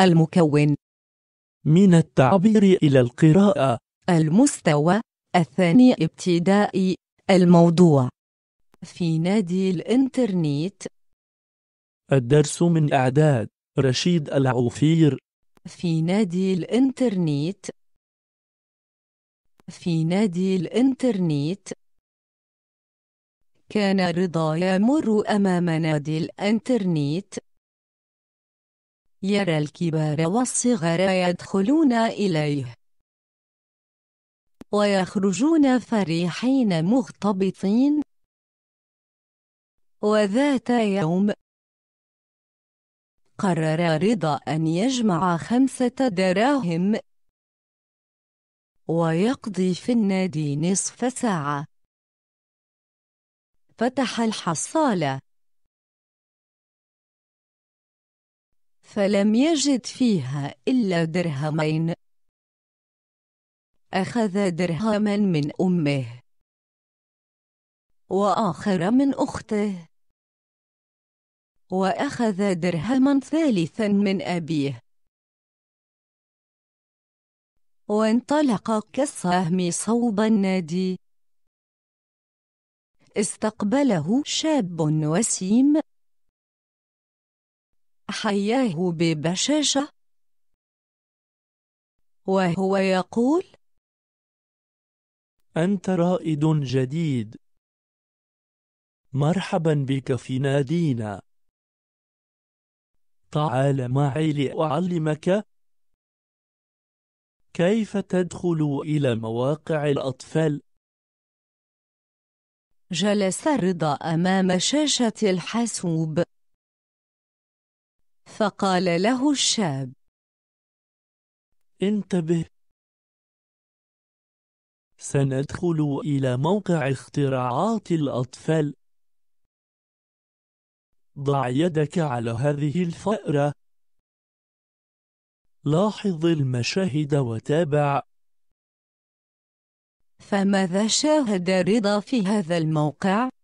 المكون. من التعبير إلى القراءة. المستوى الثاني ابتدائي. الموضوع. في نادي الإنترنت. الدرس من إعداد. رشيد العوفير. في نادي الإنترنت. في نادي الإنترنت. كان رضا يمر أمام نادي الإنترنت. يرى الكبار والصغار يدخلون إليه. ويخرجون فرحين مغتبطين. وذات يوم قرر رضا أن يجمع خمسة دراهم. ويقضي في النادي نصف ساعة. فتح الحصالة. فلم يجد فيها إلا درهمين. أخذ درهما من أمه. وآخر من أخته. وأخذ درهما ثالثا من أبيه. وانطلق كالسهم صوب النادي. استقبله شاب وسيم. حياه ببشاشة؟ وهو يقول أنت رائد جديد. مرحبا بك في نادينا. تعال معي لأعلمك كيف تدخل إلى مواقع الأطفال. جلس رضا أمام شاشة الحاسوب. فقال له الشاب. انتبه. سندخل إلى موقع اختراعات الأطفال. ضع يدك على هذه الفأرة. لاحظ المشاهد وتابع. فماذا شاهد رضا في هذا الموقع؟